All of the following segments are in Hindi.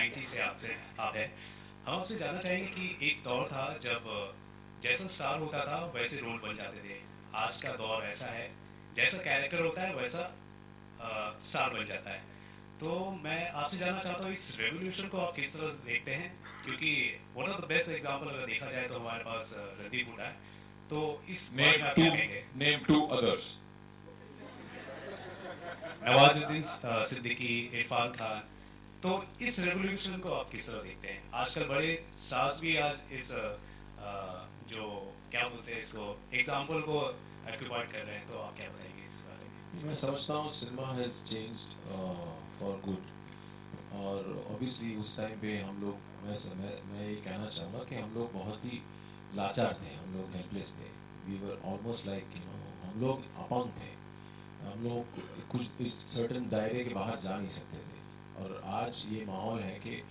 नाइन्टी से आपसे आप हैं। हम आपसे जानना चाहेंगे कि एक दौर था जब जैसा स्टार होता था वैसे रोल बन जाते थे। आज का दौर ऐसा है जैसा कैरेक्टर होता है वैसा आ, स्टार बन जाता है। तो मैं आपसे जानना चाहता हूँ इस रेवोल्यूशन को आप किस तरह देखते हैं? क्योंकि one of the best example अगर देखा जाए तो हमारे पास रणदीप हुडा है। तो इस name two name two others Nawazuddin Siddiqui Irrfan Khan. तो इस रेवोल्यूशन को आप किस तरह देखते हैं? आजकल बड़े स्टार्स भी आज इस जो, क्या बोलते हैं इसको एग्ज़ाम्पल को ऑक्यूपाइड कर रहे हैं तो आप क्या बताएँगे इस बारे में? मैं समझता हूँ cinema has changed for good और ऑब्वियसली उस टाइम पे हम लोग, मैं मैं मैं ये कहना चाहूँगा कि हम लोग बहुत ही लाचार थे, हम लोग हेल्पलेस थे. We were almost like you know हम लोग अपंग थे. हम लोग कुछ सर्टन दायरे के बाहर जा नहीं सकते थे. और आज ये माहौल है कि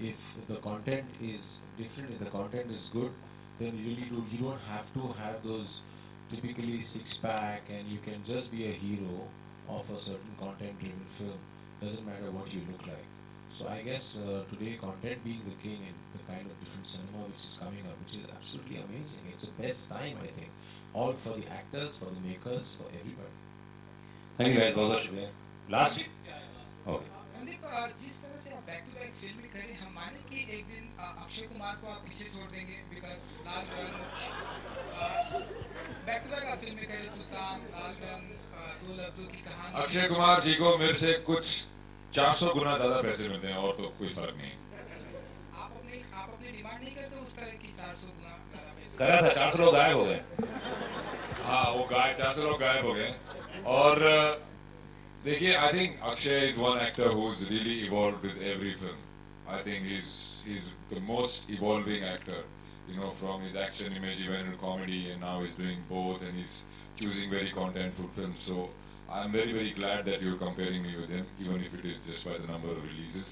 if the content is different, if the content is good, then you really do, you don't have to have those typically six pack and you can just be a hero of a certain content driven film doesn't matter what you look like so i guess uh, today content being the king and the kind of different cinema which is coming up which is absolutely amazing it's the best time i think all for the actors for the makers for everybody thank you guys बहुत last okay जिस तरह से आप बैक टू बैक फ़िल्म करें हम माने कि एक दिन अक्षय कुमार को आप पीछे छोड़ देंगे because Laal Rang back to back आप फ़िल्म करें सुल्तान लाल रंग दो लफ्जों की कहानी। अक्षय कुमार जी को मेरे से कुछ 400 गुना ज़्यादा पैसे मिलते हैं और तो कोई फ़र्क नहीं। आप अपने आप अपनी डिमांड नहीं करते उस तरह की 400 गुना करा था 400 लोग गायब हो गए। हाँ वो गाय 400 लोग गायब हो गए। और I think Akshay is one actor who's really evolved with every film. I think he's he's the most evolving actor. You know, from his action image even to comedy, and now he's doing both, and he's choosing very contentful films. So I'm very very glad that you're comparing me with him, even if it is just by the number of releases.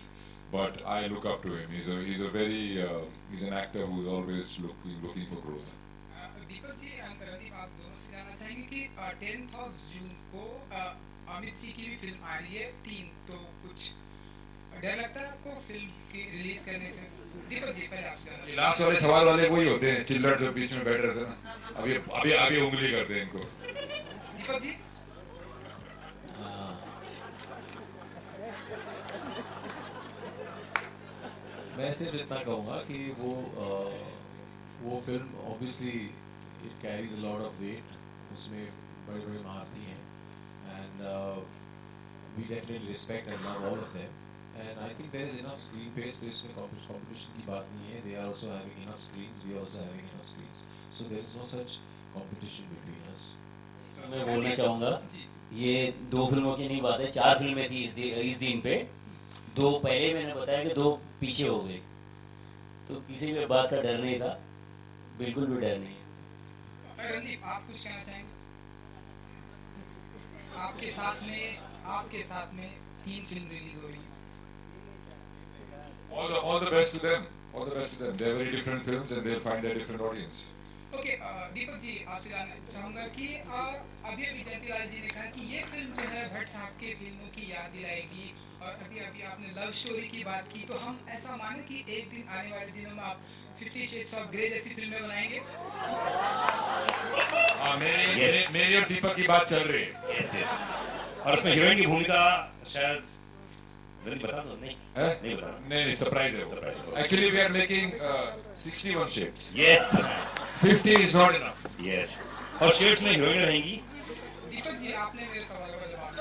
But I look up to him. He's a he's a very uh, he's an actor who's always looking looking for growth. चाहेंगे कि टेंथ ऑफ़ जून को अमित जी की भी फ़िल्म आ रही है तीन तो कुछ डर लगता है आपको फ़िल्म की रिलीज़ करने से? दीपक जी पहले आपसे लास्ट वाले सवाल वाले वही होते हैं चिल्लर जो बीच में बैठ रहे थे ना अभी अभी अभी उंगली करते हैं इनको। दीपक जी? मैं सिर्फ़ इतना कहूँगा कि वो आ, वो film obviously it carries lot of weight उसमें बड़े बड़े मारती हैं। And we definitely respect and love all of them and I think there is enough screen space इसमें कॉम्पिटिशन की बात नहीं है। They are also having enough screens we also having enough screens so there is no such competition between us मैं बोलना चाहूँगा, ये दो फ़िल्मों की नहीं बात है। चार फ़िल्में थी इस दिन इस दिन पे। दो पहले मैंने बताया कि दो पीछे हो गए। तो किसी भी बात का डर नहीं था। बिल्कुल भी डर नहीं। रणदीप आप कुछ कहना चाहेंगे आपके साथ में आपके साथ में तीन फ़िल्म रिलीज़ हो रही है All the all the best to them. All the best to them. They're very different films and they'll find their different audience. Okay Deepak ji आपसे जानना चाहूँगा कि अभी अभी जयंतीलाल जी ने कहा कि ये फ़िल्म जो है भट्ट साहब के फ़िल्मों की याद दिलाएगी और अभी अभी आपने लव स्टोरी की बात की तो हम ऐसा माने कि एक दिन आने वाले दिनों में आप फिफ्टी शेड्स ऑफ़ ग्रे जैसी फ़िल्में बनाएँगे। हाँ मेरी yes. मेरी और दीपक की बात चल रही है। Yes, yes. और उसमें हीरोइन की भूमिका शायद बता दो नहीं। नहीं बता नहीं नहीं सरप्राइज़ है actually we are making 61 shades yes 50 is not enough yes और शेड्स में हीरोइन रहेंगी? दीपक जी आपने मेरे सवाल का जवाब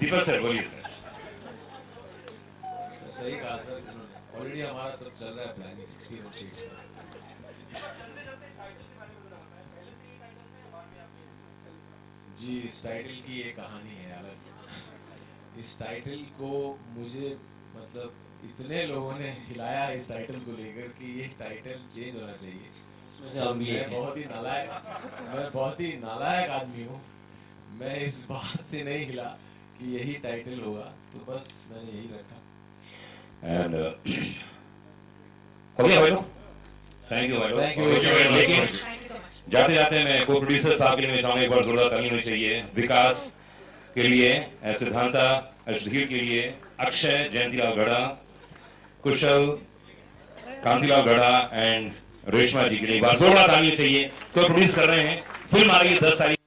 दीपक सर बोलिए सर सही कहा सर। ऑलरेडी हमारा सब चल रहा है प्लानिंग सिक्सटी वन शीट्स जी इस टाइटल की ये कहानी है अलग इस टाइटल को मुझे मतलब इतने लोगों ने हिलाया इस टाइटल को लेकर कि ये टाइटल चेंज होना चाहिए। मैं बहुत ही नालायक मैं बहुत ही नालायक आदमी हूँ। मैं इस बात से नहीं हिला कि यही टाइटल होगा। तो बस मैंने यही रखा। एंड हो गया भाई थैंक यू भाई लोग लेकिन जाते जाते मैं को प्रोड्यूसर साहब के लिए चाहूँगा एक बार जोरदार ताली होनी चाहिए। विकास के लिए सिद्धांता अशधीर के लिए अक्षय जयंतीलाल गढ़ा कुशल कांतिलाल गढ़ा एंड रेशमा जी के लिए एक बार जोरदार तालियाँ चाहिए। कोई प्रोड्यूस कर रहे हैं? फ़िल्म आ रही है दस तारीख।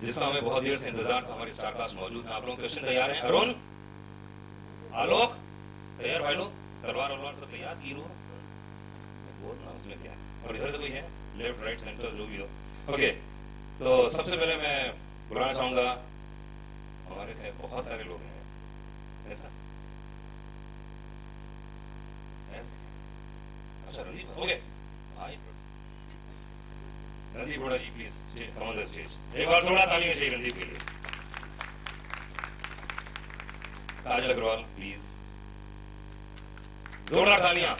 जिसका हमें बहुत देर से इंतज़ार था हमारे स्टार क्लास मौजूद है। आप लोग क्वेश्चन तैयार हैं? अरुण? आलोक? तैयार भाई लोग? तलवार वलवार सब तैयार तीर हो बहुत ना उसमें क्या और इधर से कोई है? लेफ़्ट, राइट, सेंटर, जो भी हो। ओके तो सबसे पहले मैं बुलाना चाहूँगा। हमारे थे बहुत सारे लोग हैं। ऐसा? ऐसा? अच्छा Randeep. Okay. Randeep Hooda ji please come on the stage एक बार थोड़ा तालियाँ चाहिए रणदीप के लिए. काजल अग्रवाल प्लीज़ जोरदार तालियाँ.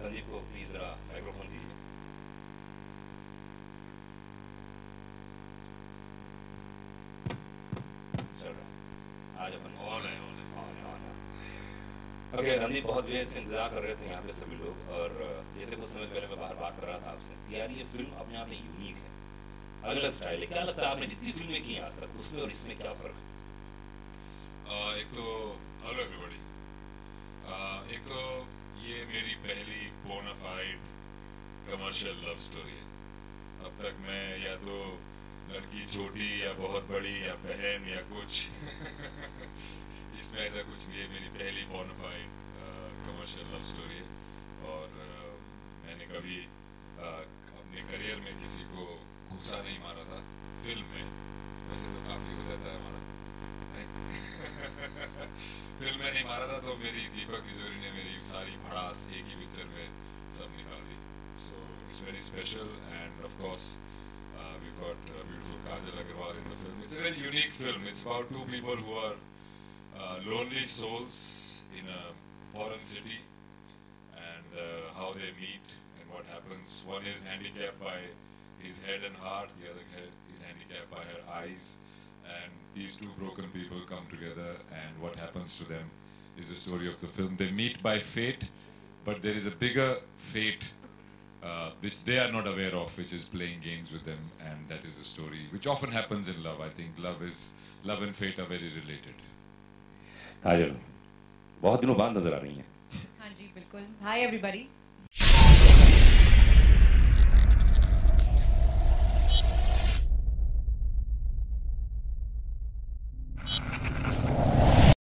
रणदीप को प्लीज़ जरा माइक्रोफोन दीजिए. आज अपन ऑन है. ऑन ओके रणदीप बहुत देर से इंतज़ार कर रहे थे यहाँ पे सभी लोग और जैसे कुछ समय पहले मैं बाहर बात कर रहा था आपसे। यार ये फ़िल्म अपने आप में यूनिक है। अलग स्टाइल है। क्या लगता है आपने जितनी फ़िल्में की आज तक उसमें और इसमें क्या फ़र्क है? एक तो हेलो एवरीबॉडी एक तो ये मेरी पहली बोनाफाइड कमर्शियल लव स्टोरी है। अब तक मैं या तो लड़की छोटी या बहुत बड़ी या बहन या कुछ। इसमें ऐसा कुछ नहीं है। मेरी पहली बोनाफाइड कमर्शियल लव स्टोरी है। और uh, मैंने कभी uh, अपने करियर में किसी को घूसा नहीं मारा था फ़िल्म में। वैसे तो काफ़ी हो जाता है हमारा। फ़िल्म में नहीं मारा था तो मेरी दीपक किशोरी ने मेरी सारी भड़ास एक ही पिक्चर में सब निकाल दी। So it's very special and of course we got uh, beautiful Kajal Agarwal in the film. It's a very unique film. It's about two people who are uh, lonely souls in a foreign city and uh, how they meet and what happens. One is handicapped by his head and heart, the other is handicapped by her eyes. And these two broken people come together, and what happens to them is the story of the film. They meet by fate, but there is a bigger fate uh, which they are not aware of, which is playing games with them, and that is a story which often happens in love. I think love is love and fate are very related. Kajal बहुत दिनों बाद नज़र आ रही हैं। हाँ जी बिल्कुल। Hi everybody